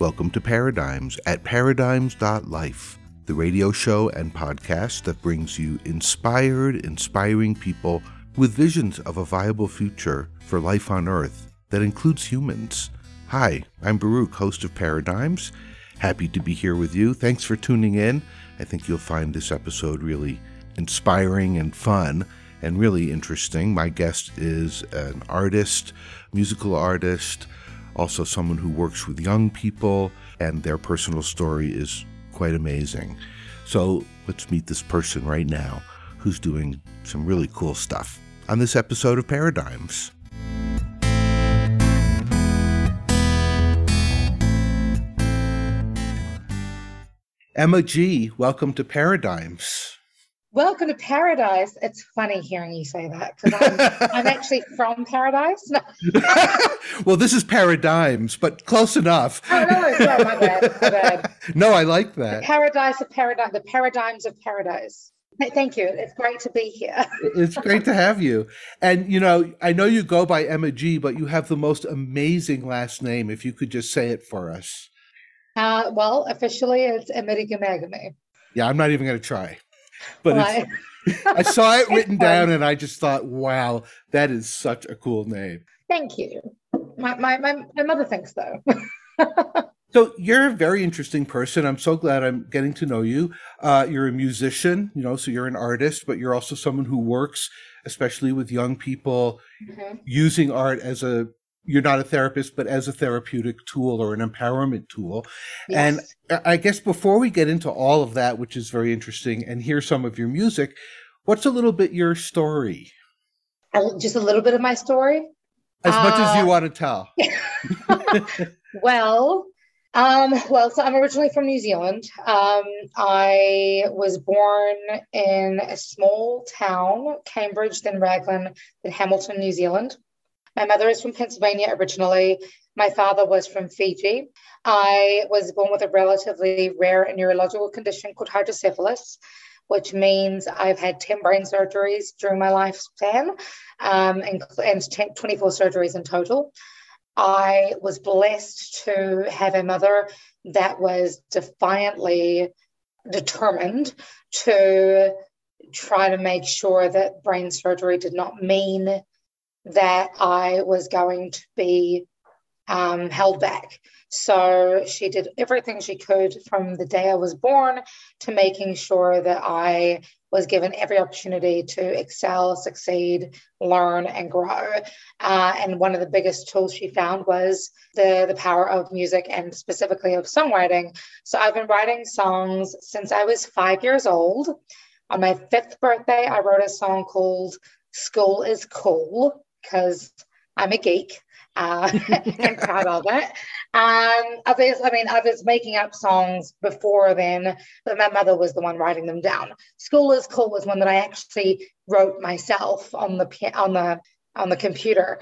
Welcome to Paradigms at paradigms.life, the radio show and podcast that brings you inspired, inspiring people with visions of a viable future for life on Earth that includes humans. Hi, I'm Baruch, host of Paradigms. Happy to be here with you. Thanks for tuning in. I think you'll find this episode really inspiring and fun and really interesting. My guest is an artist, musical artist, also someone who works with young people, and their personal story is quite amazing. So let's meet this person right now who's doing some really cool stuff on this episode of Paradigms. Emma G., welcome to Paradigms. Welcome to paradise. It's funny hearing you say that because I'm, I'm, actually from paradise. No. well, this is paradigms, but close enough. Oh no, sorry, my bad. My bad. No, I like that. The paradise of paradise, the paradigms of paradise. Thank you. It's great to be here. it's great to have you. And you know, I know you go by Emma G, but you have the most amazing last name. If you could just say it for us. Uh, well, officially, it's Emerigimagami. Yeah, I'm not even going to try but I, I saw it written down and I just thought, wow, that is such a cool name. Thank you. My my my, my mother thinks so. so you're a very interesting person. I'm so glad I'm getting to know you. Uh, you're a musician, you know, so you're an artist, but you're also someone who works, especially with young people, mm-hmm. using art as a you're not a therapist, but as a therapeutic tool or an empowerment tool. Yes. And I guess before we get into all of that, which is very interesting, and hear some of your music, what's a little bit your story? Just a little bit of my story. As uh, much as you uh, want to tell. well, um, well, so I'm originally from New Zealand. Um, I was born in a small town, Cambridge, then Raglan, then Hamilton, New Zealand. My mother is from Pennsylvania originally. My father was from Fiji. I was born with a relatively rare neurological condition called hydrocephalus, which means I've had 10 brain surgeries during my lifespan um, and, and 10, 24 surgeries in total. I was blessed to have a mother that was defiantly determined to try to make sure that brain surgery did not mean that I was going to be um, held back. So she did everything she could from the day I was born to making sure that I was given every opportunity to excel, succeed, learn, and grow. Uh, and one of the biggest tools she found was the, the power of music and specifically of songwriting. So I've been writing songs since I was five years old. On my fifth birthday, I wrote a song called School is Cool because I'm a geek. Uh, and proud of it. Um, I was, I mean, I was making up songs before then, but my mother was the one writing them down. School is Cool was one that I actually wrote myself on the on the on the computer.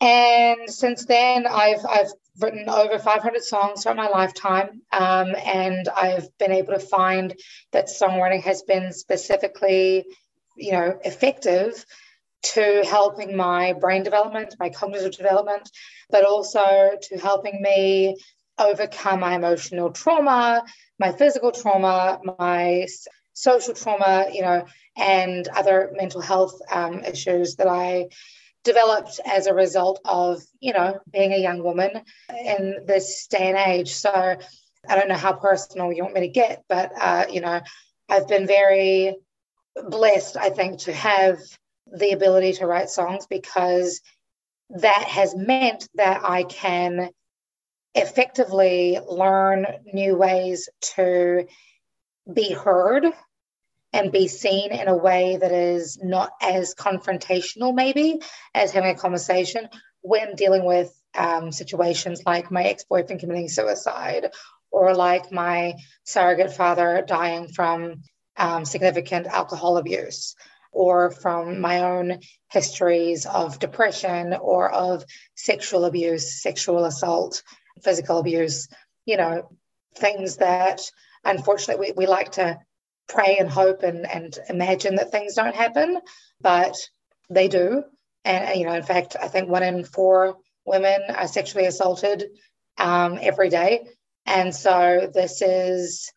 And since then, I've I've written over 500 songs throughout my lifetime, um, and I've been able to find that songwriting has been specifically, you know, effective to helping my brain development, my cognitive development, but also to helping me overcome my emotional trauma, my physical trauma, my social trauma, you know, and other mental health um, issues that I developed as a result of, you know, being a young woman in this day and age. So I don't know how personal you want me to get, but, uh, you know, I've been very blessed, I think, to have the ability to write songs because that has meant that I can effectively learn new ways to be heard and be seen in a way that is not as confrontational, maybe, as having a conversation when dealing with um, situations like my ex boyfriend committing suicide or like my surrogate father dying from um, significant alcohol abuse or from my own histories of depression or of sexual abuse, sexual assault, physical abuse, you know, things that unfortunately we, we like to pray and hope and, and imagine that things don't happen, but they do. And, you know, in fact, I think one in four women are sexually assaulted um, every day. And so this is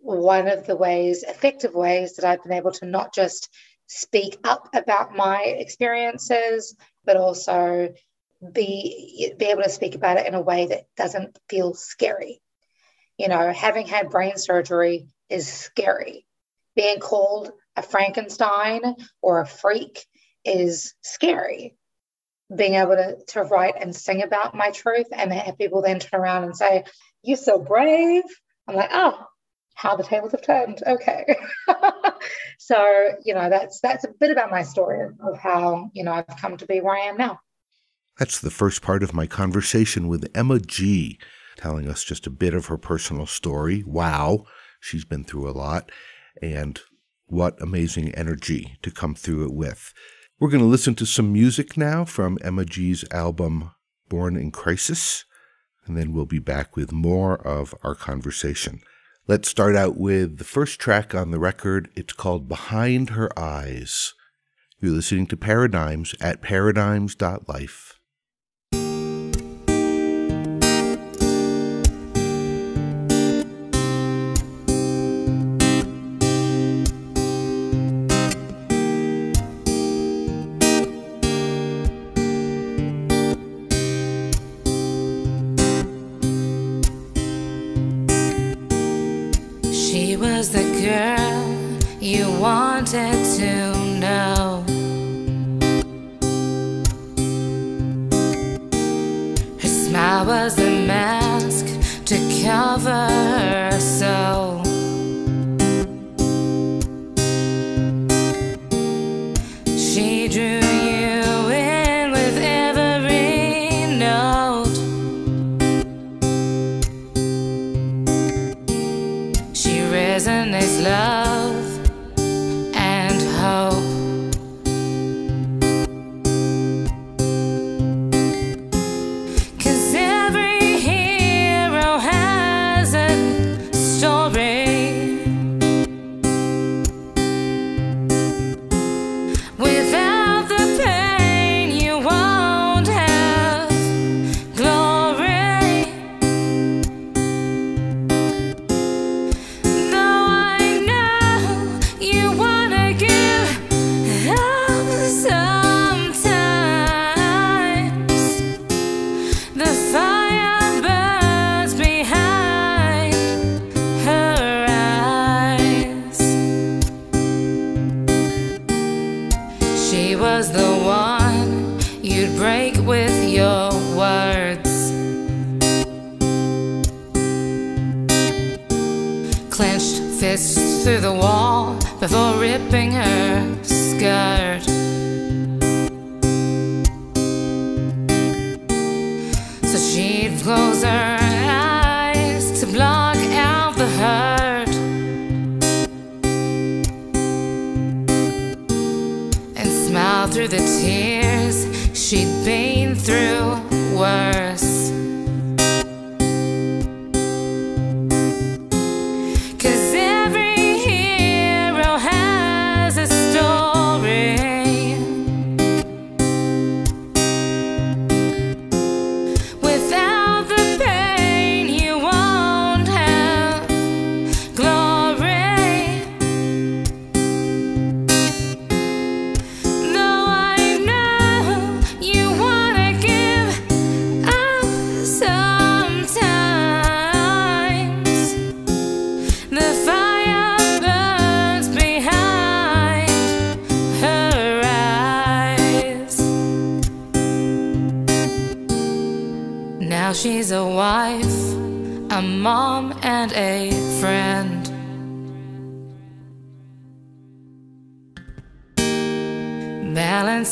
one of the ways, effective ways, that I've been able to not just speak up about my experiences, but also be be able to speak about it in a way that doesn't feel scary. You know, having had brain surgery is scary. Being called a Frankenstein or a freak is scary. Being able to, to write and sing about my truth and have people then turn around and say, You're so brave. I'm like, Oh, how the tables have turned. Okay. so, you know, that's that's a bit about my story of how, you know, I've come to be where I am now. That's the first part of my conversation with Emma G, telling us just a bit of her personal story. Wow, she's been through a lot, and what amazing energy to come through it with. We're going to listen to some music now from Emma G's album Born in Crisis, and then we'll be back with more of our conversation. Let's start out with the first track on the record. It's called Behind Her Eyes. You're listening to Paradigms at paradigms.life.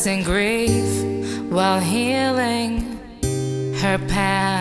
balancing grief while healing her past.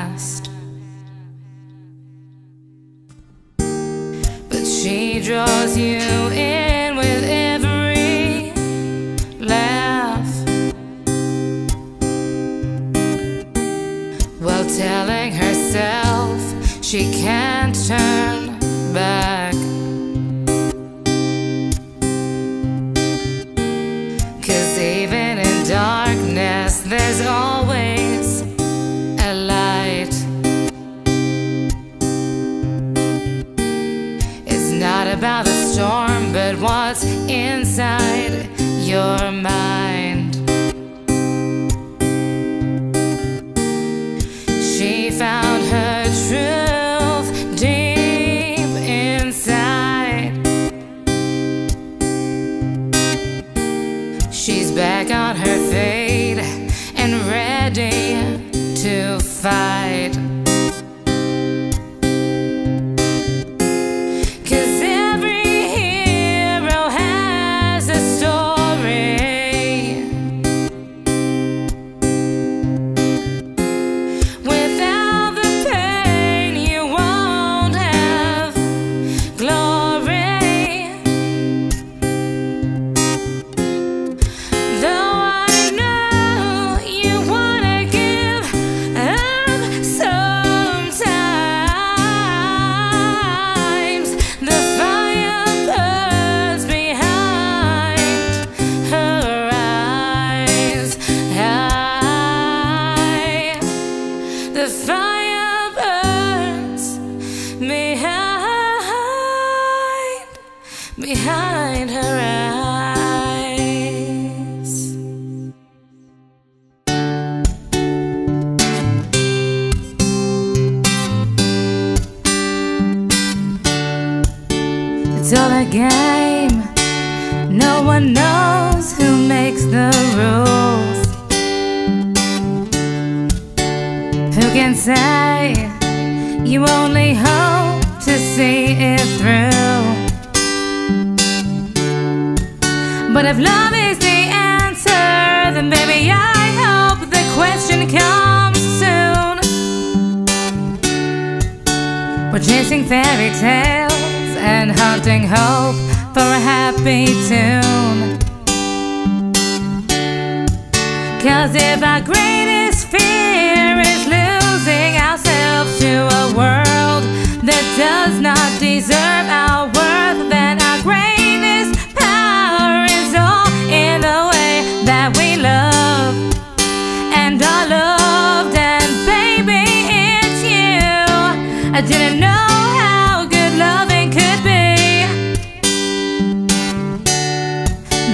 I didn't know how good loving could be.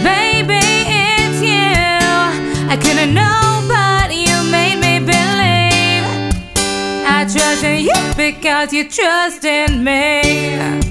Baby, it's you. I couldn't know, but you made me believe. I trust in you because you trust in me.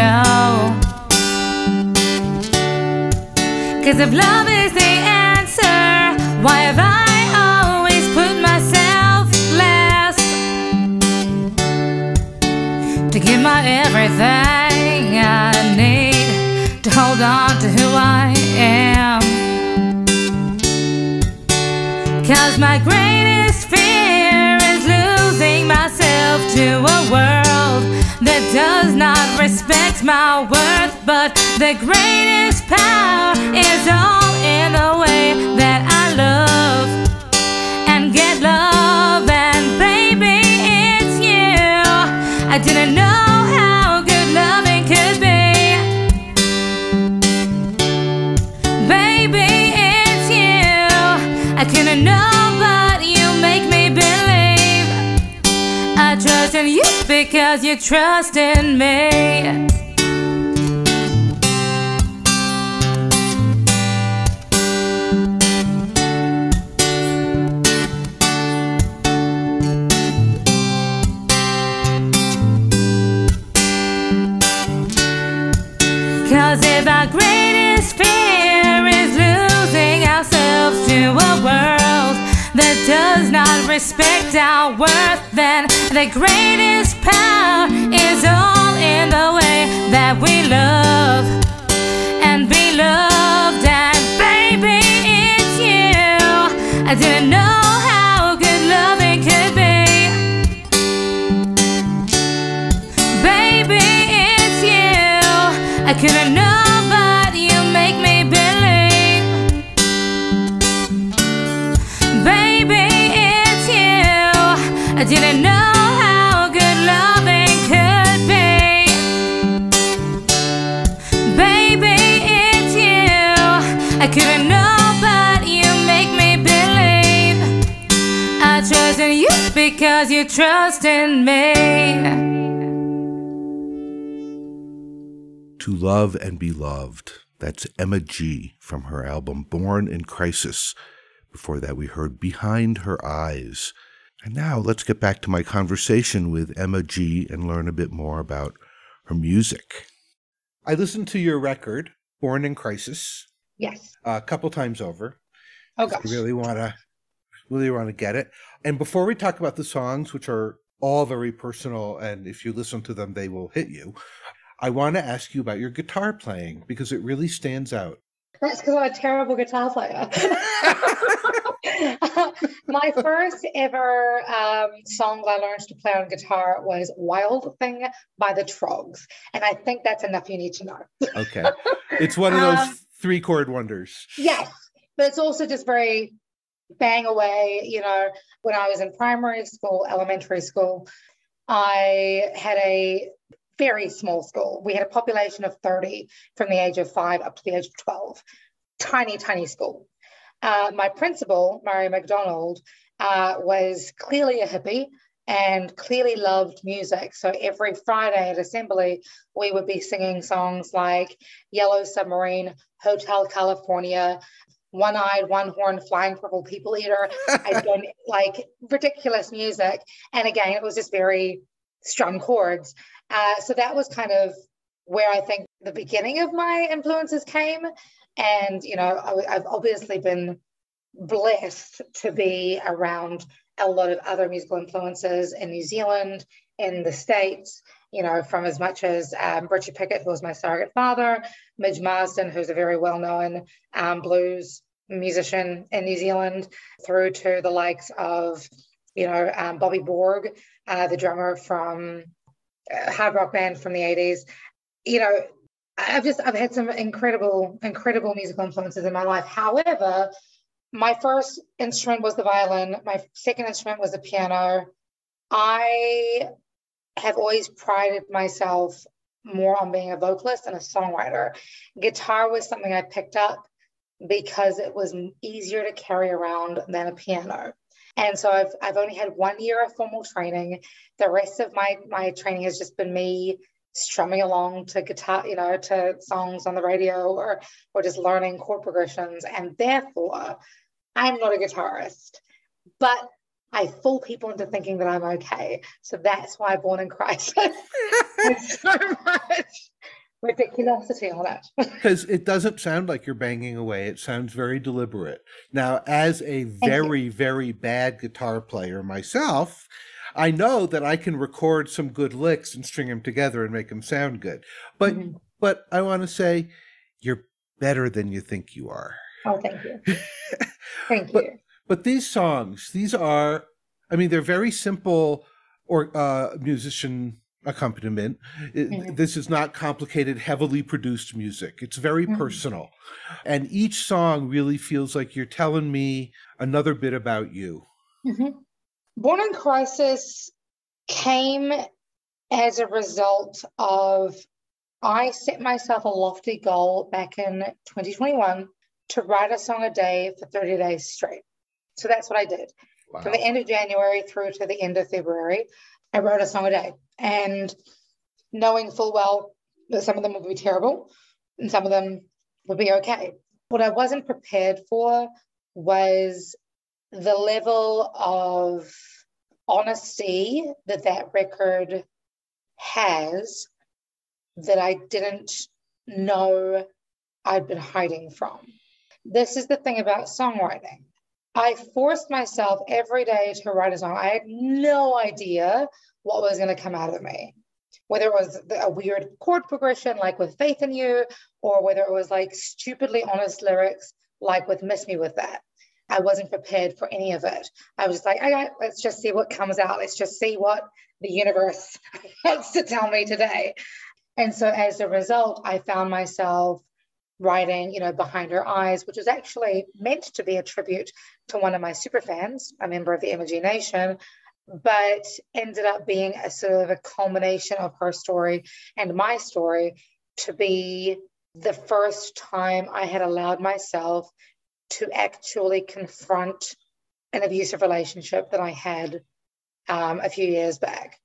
No. Cause if love is the answer, why have I always put myself last? To give my everything I need to hold on to who I am. Cause my greatest fear is losing myself to a world that does not respect my worth. But the greatest power is all in the way that I love and get love. And baby, it's you. I didn't know how good loving could be. Baby, it's you. I couldn't know, but you make me believe. I trust in you because you trust in me. The greatest power is all in the way that we love trust in me. To Love and Be Loved. That's Emma G from her album Born in Crisis. Before that, we heard Behind Her Eyes. And now let's get back to my conversation with Emma G and learn a bit more about her music. I listened to your record, Born in Crisis, Yes. a couple times over. Oh I really want to really want to get it. And before we talk about the songs, which are all very personal, and if you listen to them, they will hit you. I want to ask you about your guitar playing because it really stands out. That's because I'm a terrible guitar player. My first ever um, song I learned to play on guitar was Wild Thing by the Troggs. And I think that's enough you need to know. Okay, it's one of those Um, three chord wonders. Yes, but it's also just very bang away. You know, when I was in primary school, elementary school, I had a very small school. We had a population of 30 from the age of five up to the age of 12. Tiny, tiny school. Uh, my principal, Mary McDonald, uh, was clearly a hippie and clearly loved music. So every Friday at assembly, we would be singing songs like Yellow Submarine, Hotel California, One Eyed, one horned, Flying Purple People Eater. Don't like ridiculous music. And again, it was just very strum chords. Uh, so that was kind of where I think the beginning of my influences came. And, you know, I, I've obviously been blessed to be around a lot of other musical influences in New Zealand, in the States, you know, from as much as um, Pickett, who was my surrogate father, Midge Marsden, who's a very well known um, blues musician in New Zealand, through to the likes of, you know, um, Bobby Borg, uh, the drummer from a hard rock band from the 80s. You know, I've just I've had some incredible, incredible musical influences in my life. However, my first instrument was the violin. My second instrument was the piano. I have always prided myself more on being a vocalist and a songwriter. Guitar was something I picked up because it was easier to carry around than a piano. And so I've, I've only had one year of formal training. The rest of my, my training has just been me strumming along to guitar, you know, to songs on the radio or, or just learning chord progressions. And therefore, I'm not a guitarist, but I fool people into thinking that I'm okay. So that's why Born in Crisis has so much ridiculosity on it. Because it doesn't sound like you're banging away. It sounds very deliberate. Now, as a very, very bad guitar player myself, I know that I can record some good licks and string them together and make them sound good. But Mhm. but I want to say you're better than you think you are. Oh, thank you. Thank But- you. But these songs, these are, I mean, they're very simple or uh, musician accompaniment. It- Mhm. This is not complicated, heavily produced music. It's very Mhm. personal. And each song really feels like you're telling me another bit about you. Mhm. Born in Crisis came as a result of I set myself a lofty goal back in 2021 to write a song a day for 30 days straight. So that's what I did. Wow. From the end of January through to the end of February, I wrote a song a day. And knowing full well that some of them would be terrible and some of them would be okay. What I wasn't prepared for was the level of honesty that that record has that I didn't know I'd been hiding from. This is the thing about songwriting. I forced myself every day to write a song. I had no idea what was going to come out of me, whether it was a weird chord progression like with Faith in You, or whether it was like stupidly honest lyrics like with Miss Me With That. I wasn't prepared for any of it. I was just like, okay, let's just see what comes out. Let's just see what the universe wants to tell me today. And so as a result, I found myself writing, you know, Behind Her Eyes, which was actually meant to be a tribute to one of my super fans, a member of the Emoji Nation. but ended up being a sort of a culmination of her story and my story to be the first time I had allowed myself to actually confront an abusive relationship that I had um, a few years back.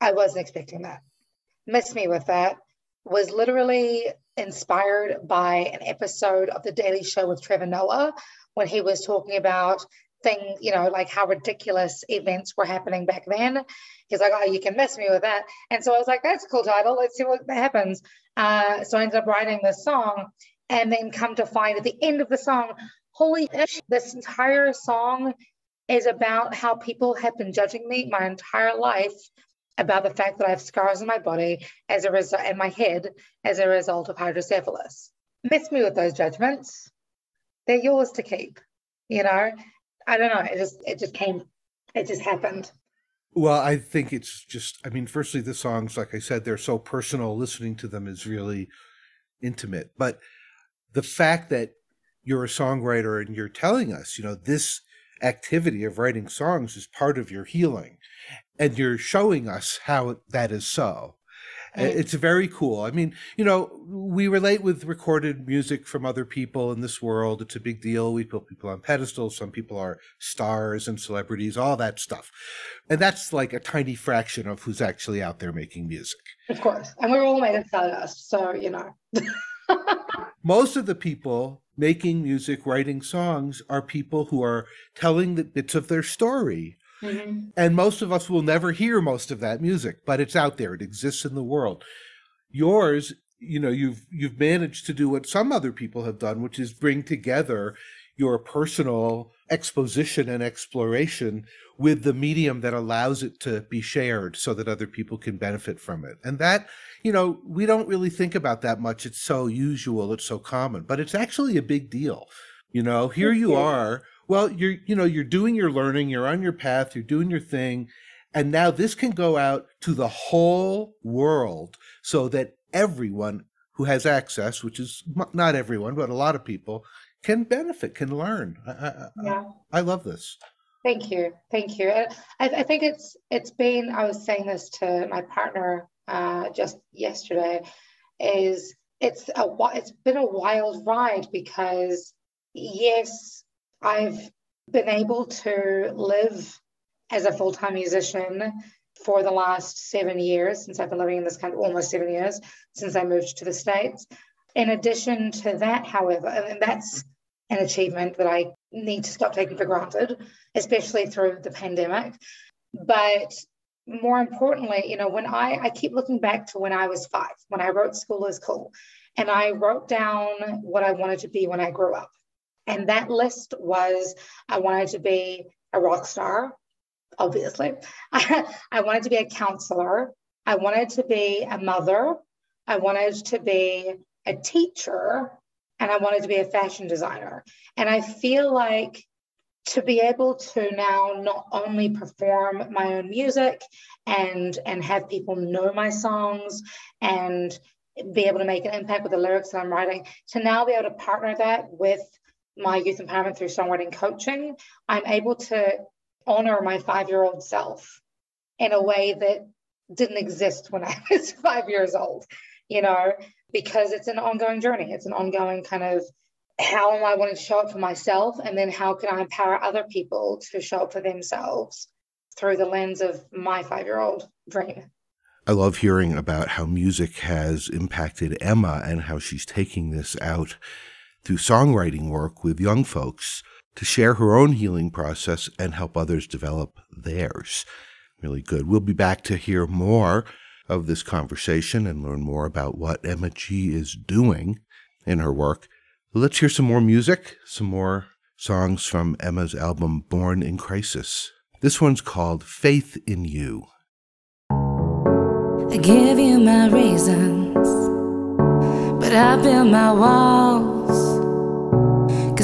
I wasn't expecting that. Miss Me with that was literally inspired by an episode of The Daily Show with Trevor Noah when he was talking about things, you know, like how ridiculous events were happening back then. He's like, oh, you can mess me with that. And so I was like, that's a cool title. Let's see what happens. Uh, so I ended up writing this song and then come to find at the end of the song, holy this entire song is about how people have been judging me my entire life about the fact that I have scars on my body as a result in my head as a result of hydrocephalus. Miss me with those judgments. They're yours to keep. You know, I don't know. It just it just came. It just happened. Well, I think it's just. I mean, firstly, the songs, like I said, they're so personal. Listening to them is really intimate. But the fact that you're a songwriter and you're telling us, you know, this activity of writing songs is part of your healing and you're showing us how that is so. It's very cool. I mean you know we relate with recorded music from other people in this world. It's a big deal. We put people on pedestals. Some people are stars and celebrities all that stuff. And that's like a tiny fraction of who's actually out there making music. Of course. And we're all made of sawdust so you know. Most of the people making music, writing songs are people who are telling the bits of their story. Mm-hmm. And most of us will never hear most of that music, but it's out there. It exists in the world. Yours, you know, you've you've managed to do what some other people have done, which is bring together your personal exposition and exploration with the medium that allows it to be shared so that other people can benefit from it. And that, you know, we don't really think about that much. It's so usual, it's so common, but it's actually a big deal. You know, here you are. Well, you're, you know, you're doing your learning, you're on your path, you're doing your thing. And now this can go out to the whole world so that everyone who has access, which is not everyone, but a lot of people, can benefit, can learn. I, I, yeah. I, I love this. Thank you, thank you. I, I think it's it's been. I was saying this to my partner uh, just yesterday. Is it's a it's been a wild ride because yes, I've been able to live as a full time musician for the last seven years since I've been living in this country, almost seven years since I moved to the States. In addition to that, however, and that's an achievement that I need to stop taking for granted, especially through the pandemic. But more importantly, you know, when I, I keep looking back to when I was five, when I wrote School is Cool, and I wrote down what I wanted to be when I grew up. And that list was I wanted to be a rock star, obviously. I wanted to be a counselor. I wanted to be a mother. I wanted to be a teacher and I wanted to be a fashion designer. And I feel like to be able to now not only perform my own music and and have people know my songs and be able to make an impact with the lyrics that I'm writing, to now be able to partner that with my youth empowerment through songwriting coaching, I'm able to honor my five year old self in a way that didn't exist when I was five years old, you know, because it's an ongoing journey. It's an ongoing kind of how am I wanting to show up for myself? And then how can I empower other people to show up for themselves through the lens of my five year old dream? I love hearing about how music has impacted Emma and how she's taking this out through songwriting work with young folks to share her own healing process and help others develop theirs. Really good. We'll be back to hear more of this conversation and learn more about what Emma G is doing in her work. Let's hear some more music, some more songs from Emma's album Born in Crisis. This one's called Faith in You. I give you my reasons, but I build my walls.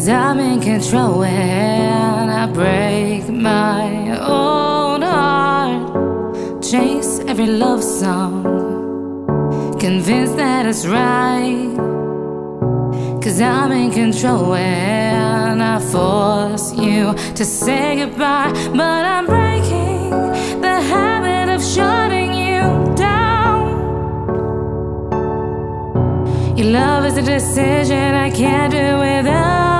Cause I'm in control when I break my own heart. Chase every love song. Convinced that it's right. Cause I'm in control when I force you to say goodbye. But I'm breaking the habit of shutting you down. Your love is a decision I can't do without.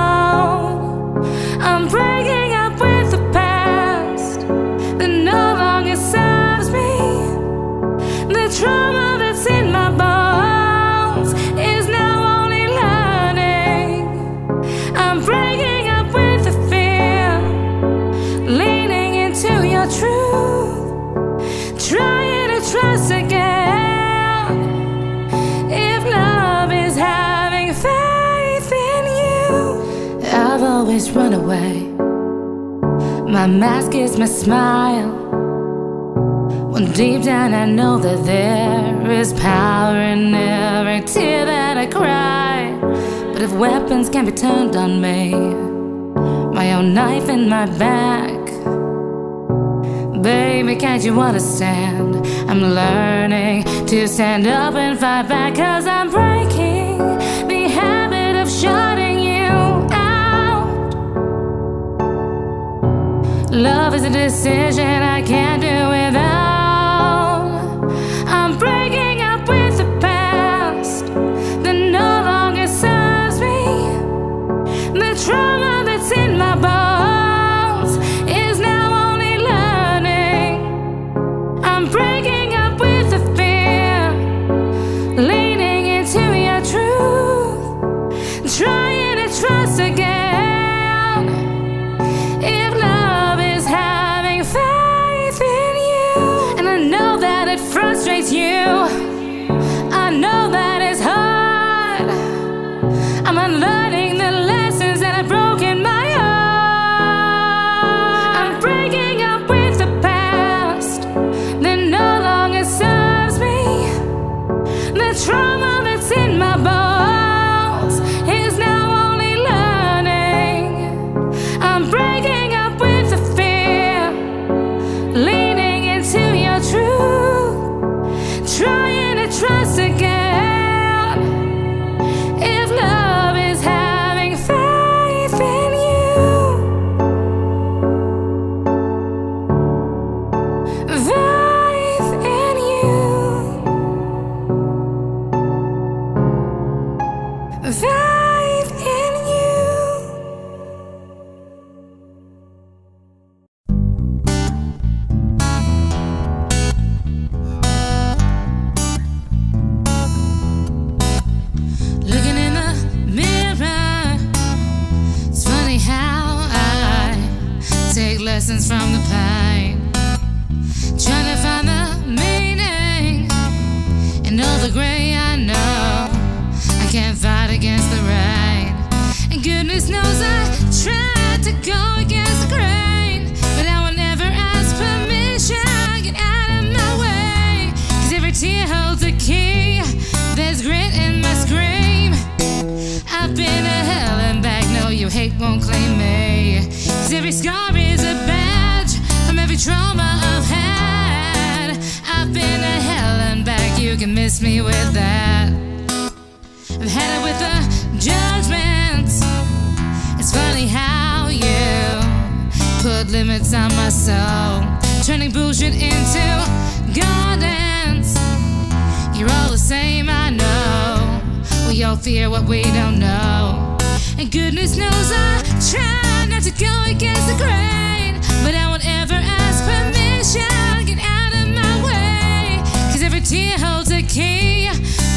I'm breaking up with the past that no longer serves me. The trauma away. My mask is my smile. When deep down I know that there is power in every tear that I cry. But if weapons can be turned on me, my own knife in my back. Baby, can't you understand? I'm learning to stand up and fight back, cause I'm breaking the habit of shutting Love is a decision I can't do without. I'm breaking up with the past that no longer serves me. The trauma frustrates you, can miss me with that. I've had it with the judgments. It's funny how you put limits on my soul, turning bullshit into gardens. You're all the same, I know. We all fear what we don't know. And goodness knows I try not to go against the grain. But I won't ever ask permission. Get out of my way. Cause every tear holds key.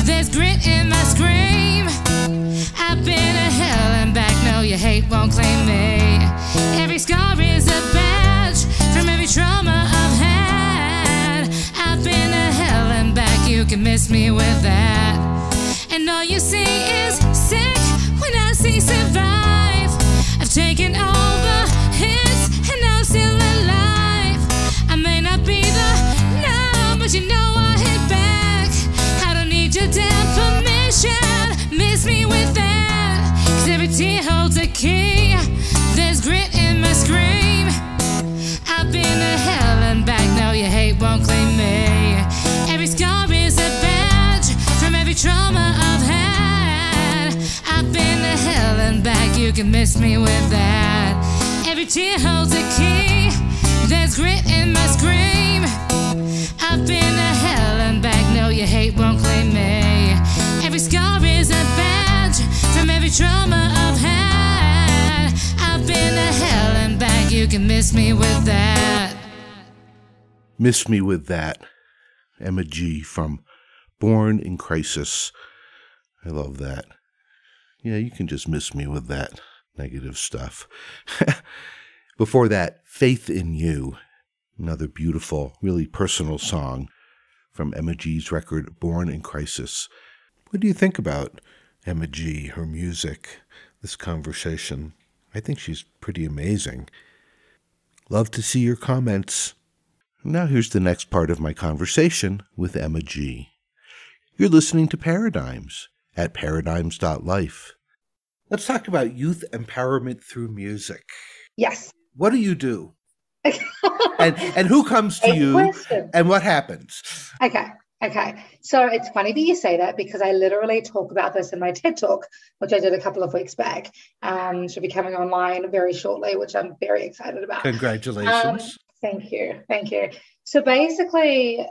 There's grit in my scream. I've been to hell and back. No, your hate won't claim me. Every scar is a badge from every trauma I've had. I've been to hell and back. You can miss me with that. And all you see is sick when I see survive. I've taken all key. There's grit in my scream. I've been to hell and back. No, your hate won't claim me. Every scar is a badge from every trauma I've had. I've been to hell and back. You can miss me with that. Every tear holds a key. There's grit in my scream. I've been to hell and back. No, your hate won't claim me. Every scar is a badge from every trauma I've had. Hell and back. You can miss me with that. Miss Me With That. Emma G from Born in Crisis. I love that. Yeah, you can just miss me with that negative stuff. Before that, Faith in You, another beautiful, really personal song from Emma G's record Born in Crisis. What do you think about Emma G, her music, this conversation? I think she's pretty amazing. Love to see your comments. Now, here's the next part of my conversation with Emma G. You're listening to Paradigms at paradigms.life. Let's talk about youth empowerment through music. Yes. What do you do? and and who comes to Great you question. and what happens? Okay. Okay. So it's funny that you say that because I literally talk about this in my TED talk, which I did a couple of weeks back. Um, should be coming online very shortly, which I'm very excited about. Congratulations. Um, thank you. Thank you. So basically,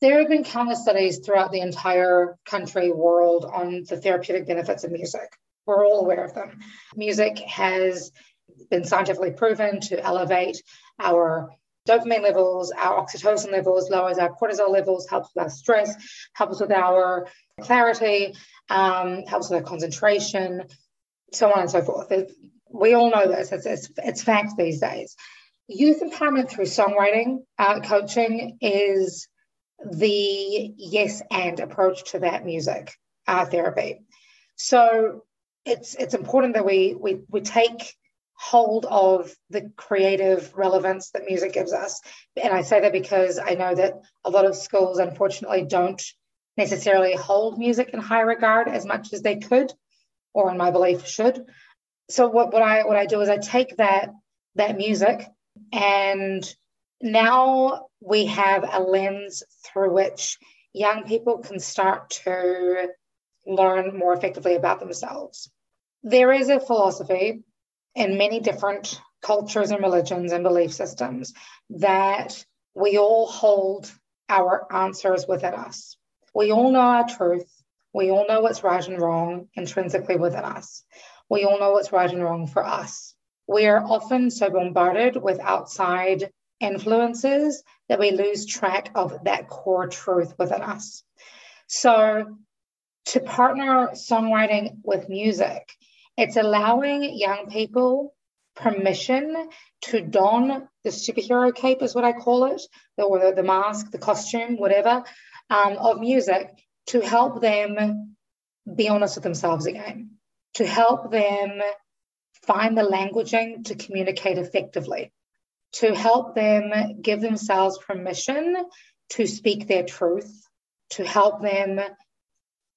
there have been countless studies throughout the entire country, world on the therapeutic benefits of music. We're all aware of them. Music has been scientifically proven to elevate our dopamine levels, our oxytocin levels, lowers our cortisol levels, helps with our stress, helps with our clarity, um, helps with our concentration, so on and so forth. It- we all know this. It's, it's, it's fact these days. Youth empowerment through songwriting uh, coaching is the yes and approach to that music uh, therapy. So it's it's important that we we we take hold of the creative relevance that music gives us. And I say that because I know that a lot of schools unfortunately don't necessarily hold music in high regard as much as they could, or in my belief should. So what, what I what I do is I take that that music and now we have a lens through which young people can start to learn more effectively about themselves. There is a philosophy in many different cultures and religions and belief systems that we all hold our answers within us. We all know our truth. We all know what's right and wrong intrinsically within us. We all know what's right and wrong for us. We are often so bombarded with outside influences that we lose track of that core truth within us. So, to partner songwriting with music, it's allowing young people permission to don the superhero cape, is what I call it, the, the mask, the costume, whatever, um, of music to help them be honest with themselves again, to help them find the languaging to communicate effectively, to help them give themselves permission to speak their truth, to help them,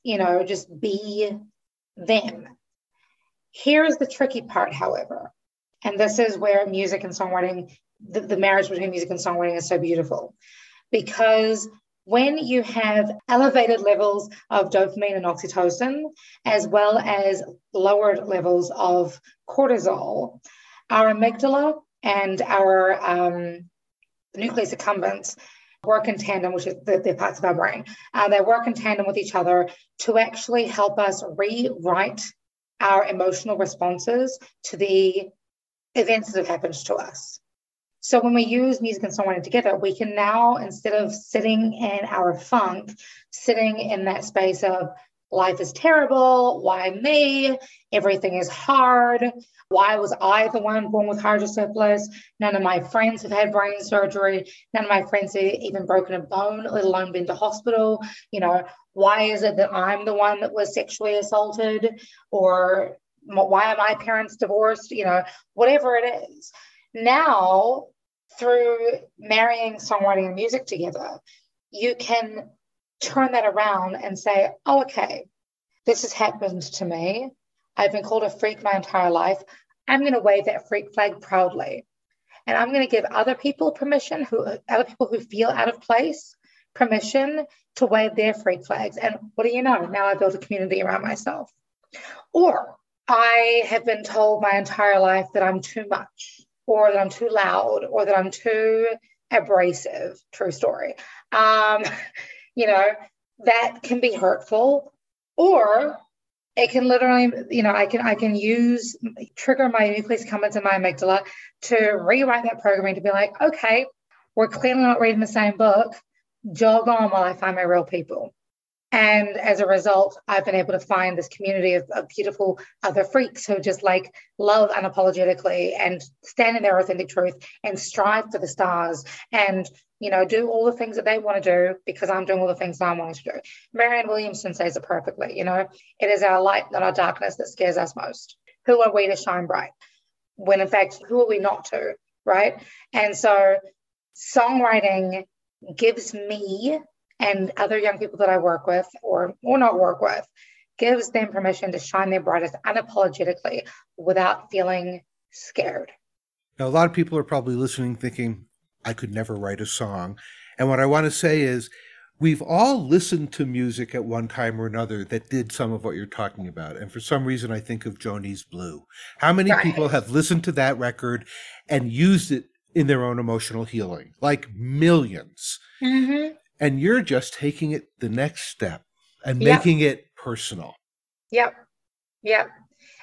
you know, just be them. Here's the tricky part, however, and this is where music and songwriting, the, the marriage between music and songwriting is so beautiful. Because when you have elevated levels of dopamine and oxytocin, as well as lowered levels of cortisol, our amygdala and our um, nucleus accumbens work in tandem, which is the, the parts of our brain. Uh, they work in tandem with each other to actually help us rewrite our emotional responses to the events that have happened to us. So when we use music and songwriting together, we can now, instead of sitting in our funk, sitting in that space of life is terrible, why me? Everything is hard. Why was I the one born with hydrocephalus? None of my friends have had brain surgery. None of my friends have even broken a bone, let alone been to hospital. You know, why is it that I'm the one that was sexually assaulted? Or why are my parents divorced? You know, whatever it is. Now, through marrying songwriting and music together, you can turn that around and say, oh, okay, this has happened to me. I've been called a freak my entire life. I'm going to wave that freak flag proudly. And I'm going to give other people permission, who other people who feel out of place, permission to wave their freak flags. And what do you know? Now I built a community around myself. Or I have been told my entire life that I'm too much, or that I'm too loud, or that I'm too abrasive. True story. Um, you know, that can be hurtful. Or it can literally, you know, I can I can use trigger my nucleus accumbens and my amygdala to rewrite that programming to be like, okay, we're clearly not reading the same book. Jog on while I find my real people. And as a result, I've been able to find this community of, of, beautiful other freaks who just like love unapologetically and stand in their authentic truth and strive for the stars and, you know, do all the things that they want to do because I'm doing all the things that I'm wanting to do. Marianne Williamson says it perfectly, you know, it is our light, not our darkness that scares us most. Who are we to shine bright? When in fact, who are we not to? Right. And so songwriting gives me and other young people that I work with or, or not work with gives them permission to shine their brightest unapologetically without feeling scared. Now, a lot of people are probably listening thinking, I could never write a song. And what I want to say is, we've all listened to music at one time or another that did some of what you're talking about. And for some reason, I think of Joni's Blue. How many right. people have listened to that record and used it in their own emotional healing? Like 1000000s mm-hmm and you're just taking it the next step and making it personal. Yep. Yep.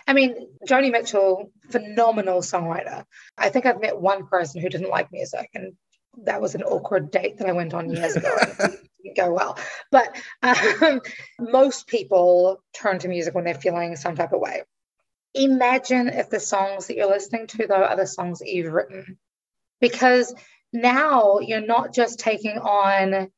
I mean, Joni Mitchell, phenomenal songwriter. I think I've met one person who didn't like music, and that was an awkward date that I went on years ago. didn't go well. But um, most people turn to music when they're feeling some type of way. Imagine if the songs that you're listening to, though, are the songs that you've written. Because now you're not just taking on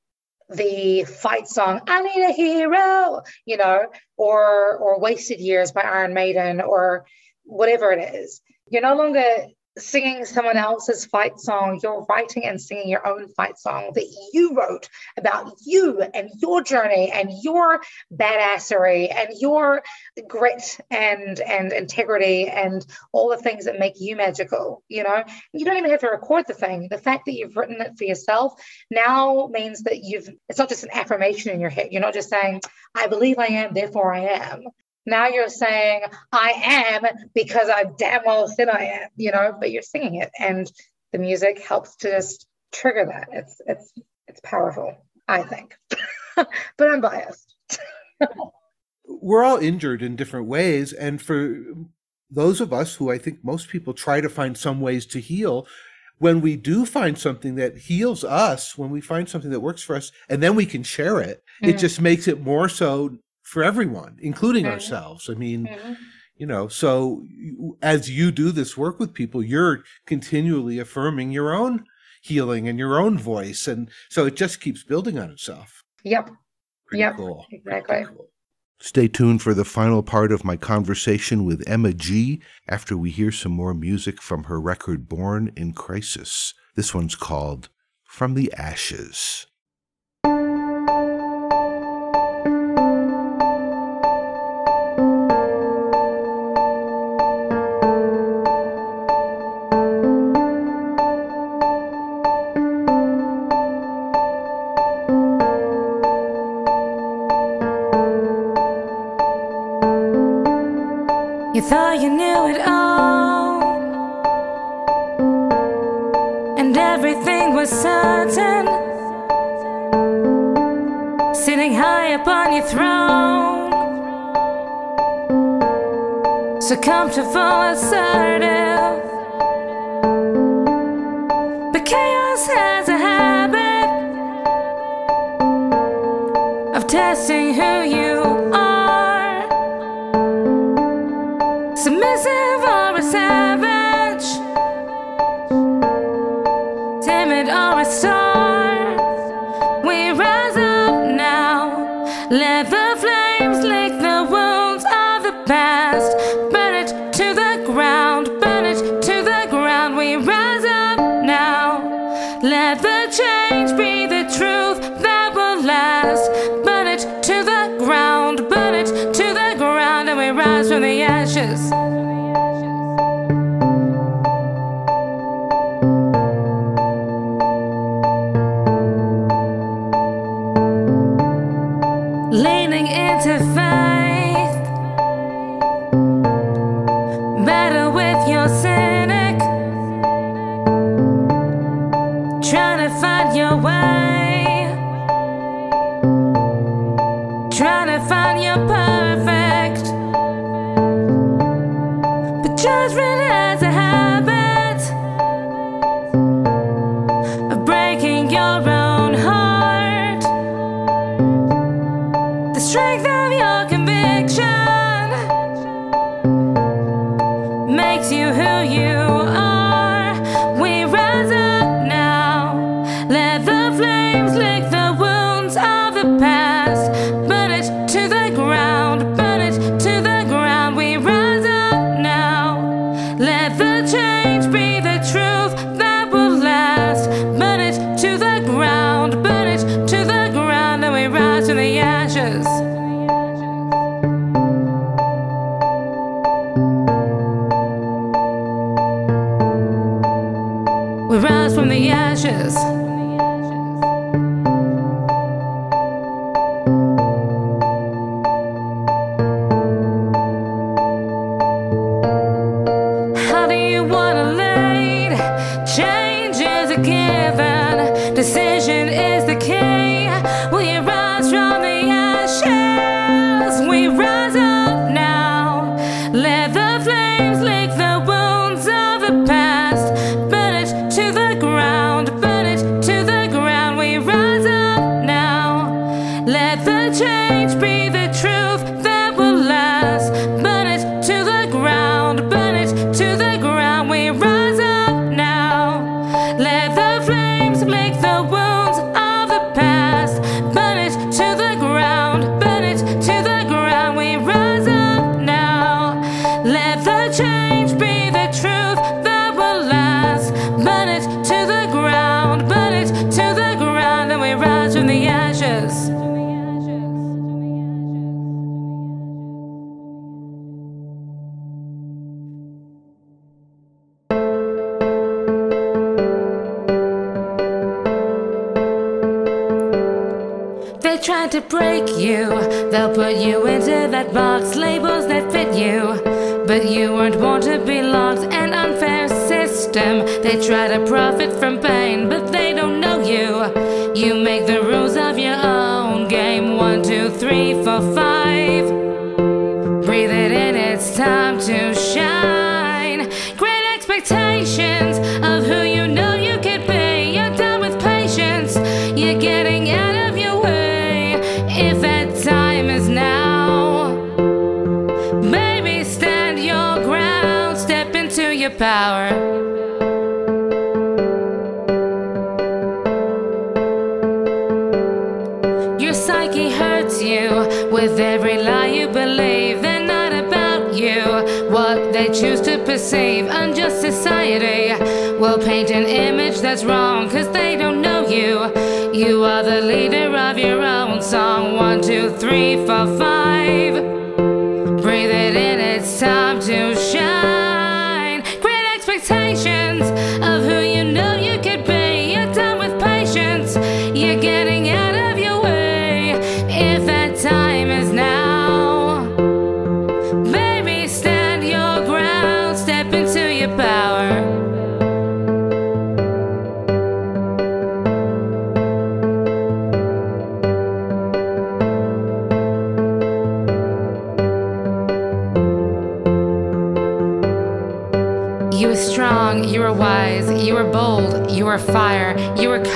the fight song "I Need a Hero," you know, or or "Wasted Years" by Iron Maiden, or whatever it is. You're no longer singing someone else's fight song, you're writing and singing your own fight song that you wrote about you and your journey and your badassery and your grit and and integrity and all the things that make you magical. You know, you don't even have to record the thing. The fact that you've written it for yourself now means that you've. It's not just an affirmation in your head. You're not just saying, "I believe I am, therefore I am." Now you're saying, I am because I damn well said I am, you know, but you're singing it. And the music helps to just trigger that. It's it's it's powerful, I think. but I'm biased. We're all injured in different ways. And for those of us who I think most people try to find some ways to heal, when we do find something that heals us, when we find something that works for us, and then we can share it, mm-hmm. it just makes it more so for everyone, including mm-hmm. ourselves. I mean, mm-hmm. you know, so as you do this work with people, you're continually affirming your own healing and your own voice. And so it just keeps building on itself. Yep. Pretty yep. cool. Exactly. Cool. Stay tuned for the final part of my conversation with Emma G after we hear some more music from her record Born in Crisis. This one's called From the Ashes. You thought you knew it all, and everything was certain. Sitting high upon your throne, so comfortable, assertive. But chaos has a habit of testing who you timid or a star. Power. Your psyche hurts you with every lie you believe. They're not about you, what they choose to perceive. Unjust society will paint an image that's wrong, cause they don't know you. You are the leader of your own song. One, two, three, four, five.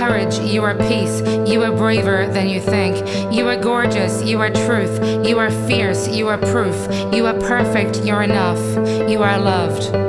Courage, you are peace, you are braver than you think. You are gorgeous, you are truth, you are fierce, you are proof, you are perfect, you're enough, you are loved.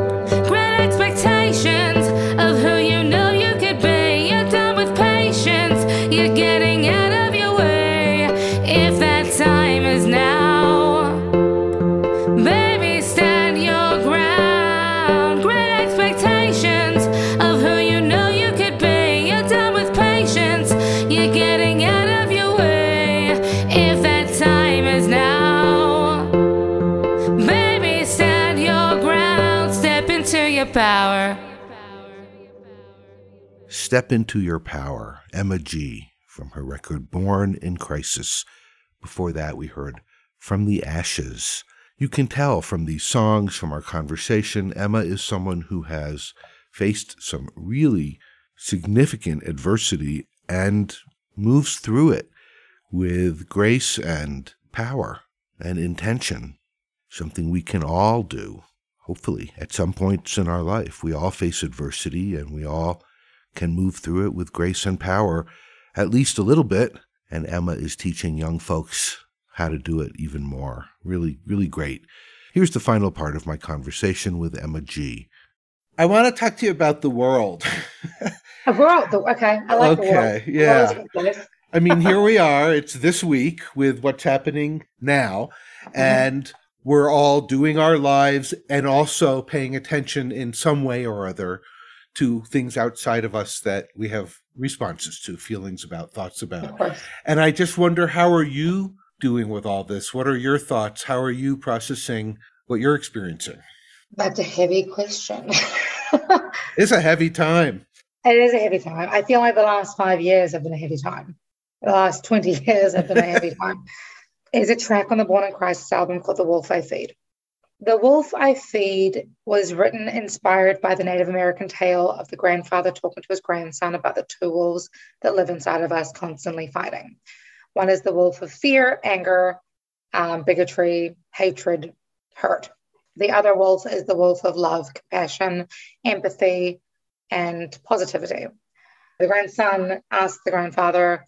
Step into Your Power, Emma G. from her record Born in Crisis. Before that, we heard From the Ashes. You can tell from these songs, from our conversation, Emma is someone who has faced some really significant adversity and moves through it with grace and power and intention, something we can all do, hopefully, at some points in our life. We all face adversity and we all can move through it with grace and power, at least a little bit. And Emma is teaching young folks how to do it even more. Really, really great. Here's the final part of my conversation with Emma G. I want to talk to you about the world. A world. the- Okay, I like the world. Okay, yeah. world's a good place. I mean, here we are. It's this week with what's happening now, mm-hmm. and we're all doing our lives and also paying attention in some way or other to things outside of us that we have responses to, feelings about, thoughts about. And I just wonder, how are you doing with all this? What are your thoughts? How are you processing what you're experiencing? That's a heavy question. It's a heavy time. It is a heavy time. I feel like the last five years have been a heavy time. The last 20 years have been a heavy time. Is a track on the Born in Crisis album called The Wolf I Feed. The Wolf I Feed was written inspired by the Native American tale of the grandfather talking to his grandson about the two wolves that live inside of us constantly fighting. One is the wolf of fear, anger, um, bigotry, hatred, hurt. The other wolf is the wolf of love, compassion, empathy, and positivity. The grandson asks the grandfather,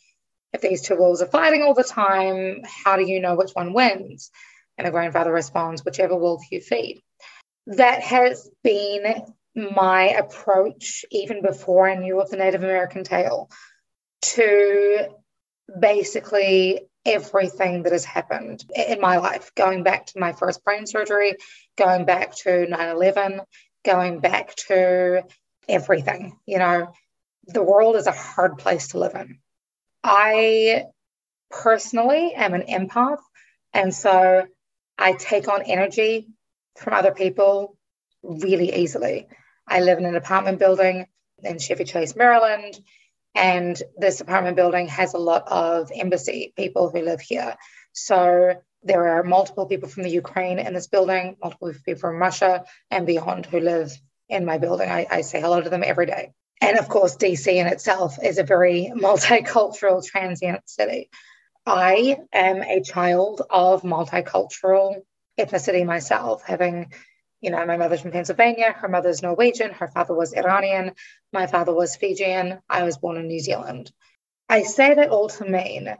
if these two wolves are fighting all the time, how do you know which one wins? And the grandfather responds, whichever wolf you feed. That has been my approach even before I knew of the Native American tale to basically everything that has happened in my life, going back to my first brain surgery, going back to 9 11, going back to everything. You know, the world is a hard place to live in. I personally am an empath. And so I take on energy from other people really easily. I live in an apartment building in Chevy Chase, Maryland. And this apartment building has a lot of embassy people who live here. So there are multiple people from the Ukraine in this building, multiple people from Russia and beyond who live in my building. I, I say hello to them every day. And of course, DC in itself is a very multicultural, transient city. I am a child of multicultural ethnicity myself, having, you know, my mother's from Pennsylvania, her mother's Norwegian, her father was Iranian, my father was Fijian, I was born in New Zealand. I say that all to mean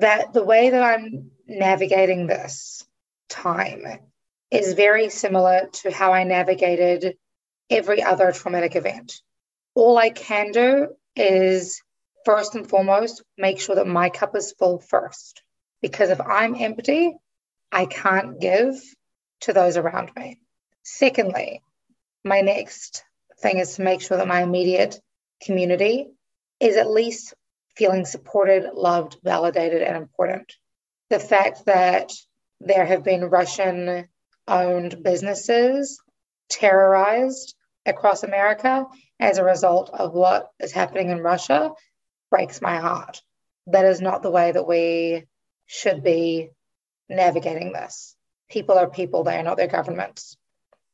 that the way that I'm navigating this time is very similar to how I navigated every other traumatic event. All I can do is first and foremost make sure that my cup is full first. Because if I'm empty, I can't give to those around me. Secondly, my next thing is to make sure that my immediate community is at least feeling supported, loved, validated, and important. The fact that there have been Russian owned businesses terrorized across America as a result of what is happening in Russia breaks my heart. That is not the way that we should be navigating this. People are people, they are not their governments.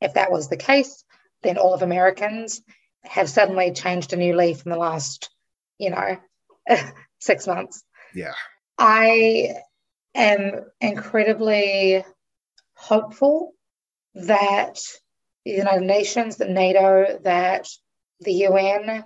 If that was the case, then all of Americans have suddenly changed a new leaf in the last, you know, six months. Yeah. I am incredibly hopeful that the United Nations, the NATO, that the UN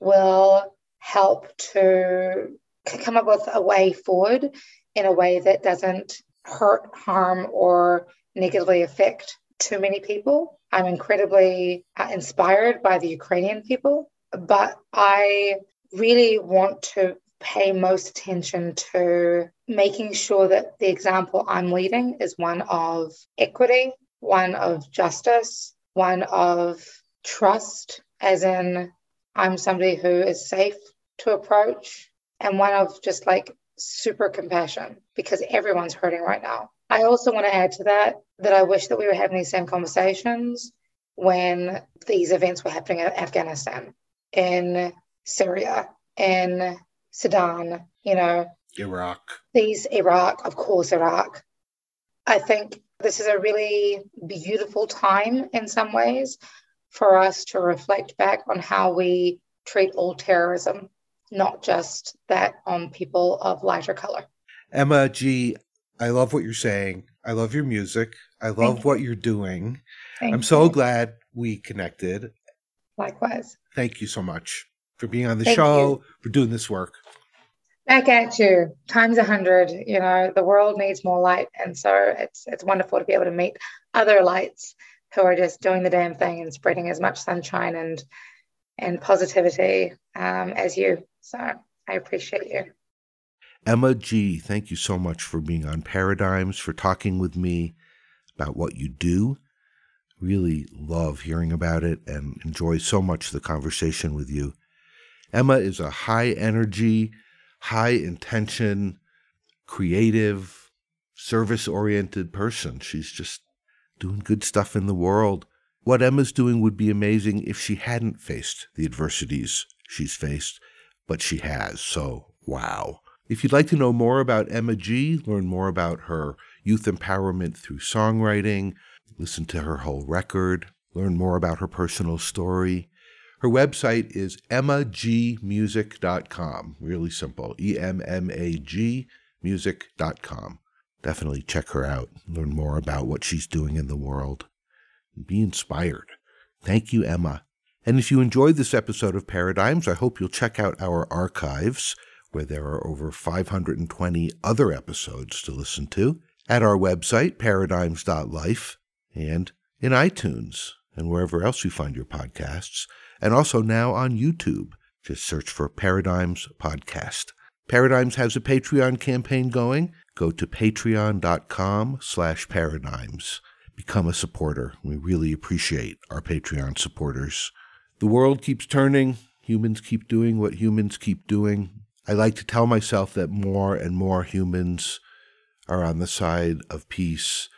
will help to come up with a way forward in a way that doesn't hurt, harm, or negatively affect too many people. I'm incredibly uh, inspired by the Ukrainian people, but I really want to pay most attention to making sure that the example I'm leading is one of equity, one of justice, one of trust, as in I'm somebody who is safe to approach, and one of just like super compassion because everyone's hurting right now. I also want to add to that that I wish that we were having these same conversations when these events were happening in Afghanistan, in Syria, in Sudan, you know, Iraq. These Iraq, of course, Iraq. I think this is a really beautiful time in some ways for us to reflect back on how we treat all terrorism, not just that on people of lighter color. Emma G, I love what you're saying. I love your music. I love what you're doing. Thank I'm so you. glad we connected. Likewise. Thank you so much for being on the Thank show, you. for doing this work. Back at you, times a hundred. You know, the world needs more light, and so it's it's wonderful to be able to meet other lights who are just doing the damn thing and spreading as much sunshine and and positivity um, as you. So I appreciate you. Emma G, thank you so much for being on Paradigms, for talking with me about what you do. Really love hearing about it and enjoy so much the conversation with you. Emma is a high energy, high intention, creative, service oriented person. She's just doing good stuff in the world. What Emma's doing would be amazing if she hadn't faced the adversities she's faced, but she has. So, wow. If you'd like to know more about Emma G, learn more about her youth empowerment through songwriting, listen to her whole record, learn more about her personal story, her website is emmagmusic.com. Really simple. E M M A G music.com. Definitely check her out, learn more about what she's doing in the world, be inspired. Thank you, Emma. And if you enjoyed this episode of Paradigms, I hope you'll check out our archives, where there are over 520 other episodes to listen to, at our website, paradigms.life, and in iTunes and wherever else you find your podcasts, and also now on YouTube. Just search for Paradigms Podcast. Paradigms has a Patreon campaign going. Go to patreon.com slash paradigms. Become a supporter. We really appreciate our Patreon supporters. The world keeps turning. Humans keep doing what humans keep doing. I like to tell myself that more and more humans are on the side of peace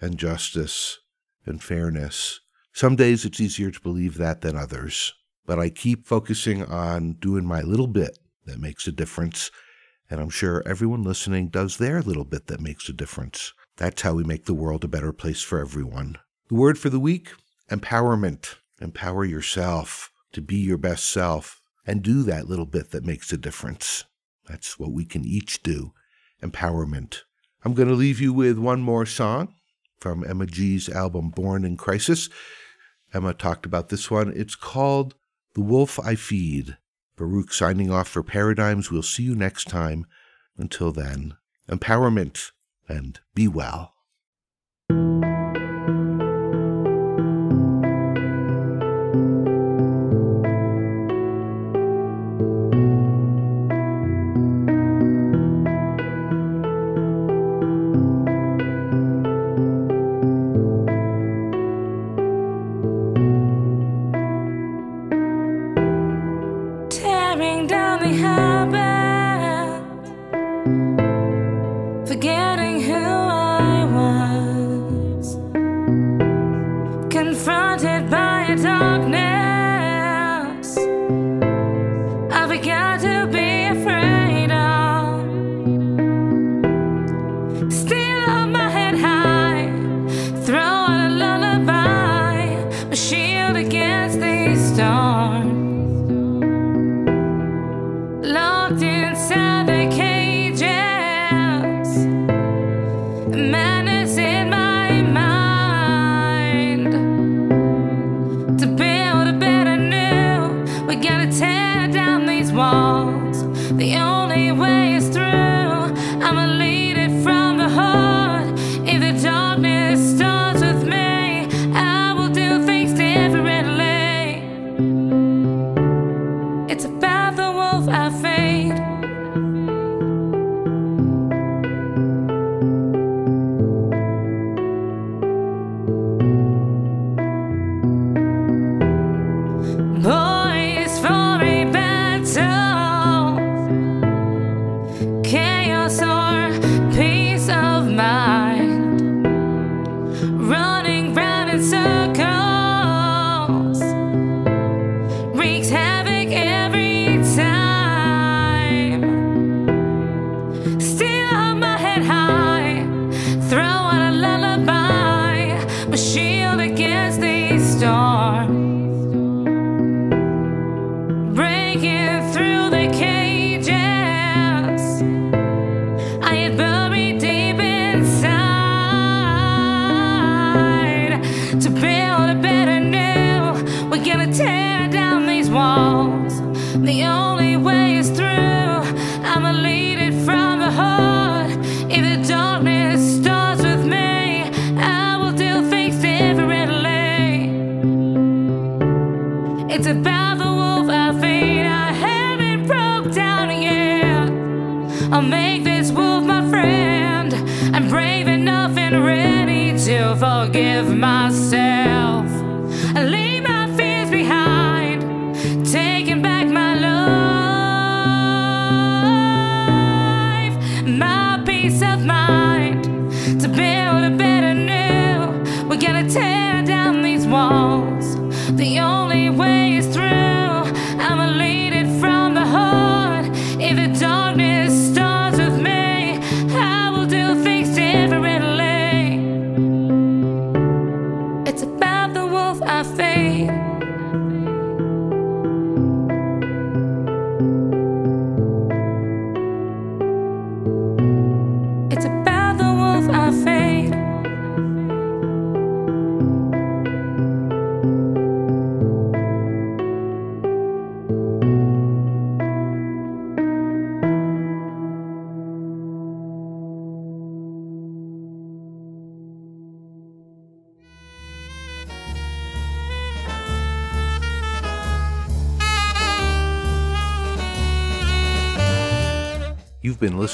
and justice and fairness. Some days it's easier to believe that than others, but I keep focusing on doing my little bit that makes a difference. And I'm sure everyone listening does their little bit that makes a difference. That's how we make the world a better place for everyone. The word for the week empowerment. Empower yourself to be your best self and do that little bit that makes a difference. That's what we can each do. Empowerment. I'm going to leave you with one more song from Emma G's album Born in Crisis. Emma talked about this one. It's called The Wolf I Feed. Baruch signing off for Paradigms. We'll see you next time. Until then, empowerment and be well.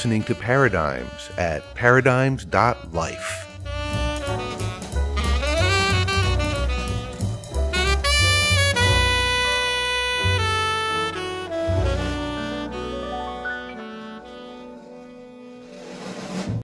Listening to Paradigms at paradigms.life.